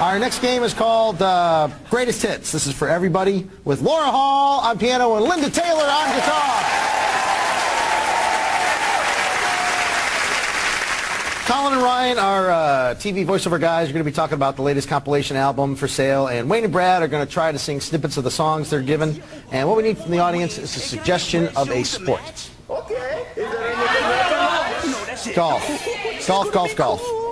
Our next game is called uh, Greatest Hits. This is for everybody with Laura Hall on piano and Linda Taylor on guitar. Colin and Ryan, are uh, TV voiceover guys, are going to be talking about the latest compilation album for sale, and Wayne and Brad are going to try to sing snippets of the songs they're given. And what we need from the audience is a suggestion of a sport. Okay. Golf. Golf, golf, anything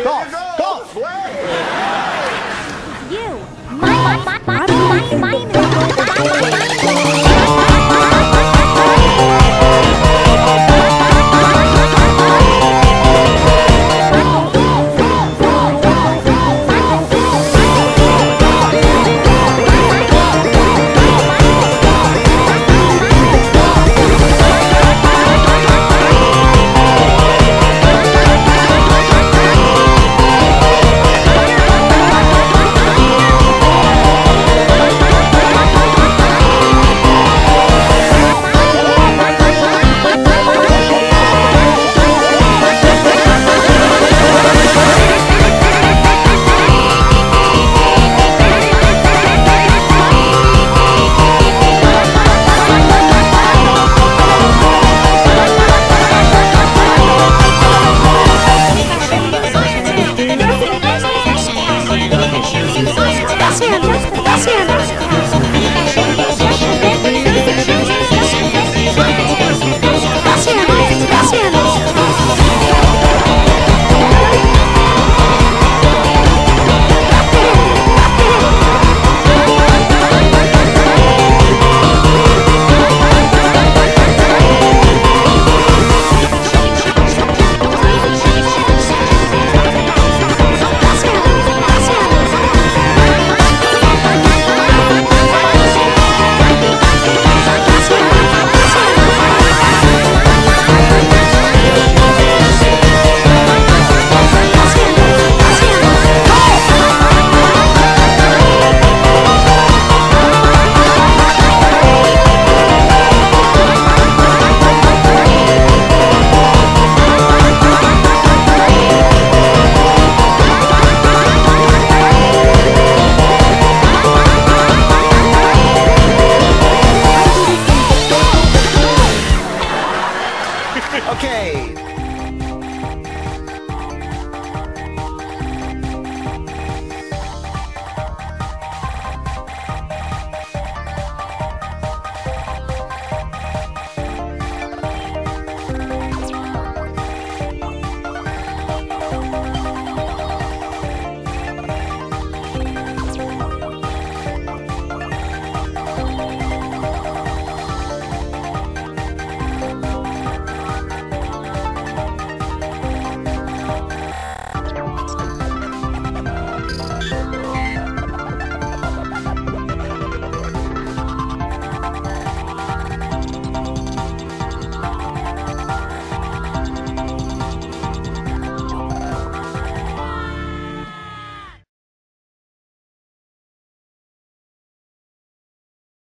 else? Golf. Golf, golf, golf. All right. Here Golf, we go. golf. Play. You. My, my, my, my, my, my, my, my, okay.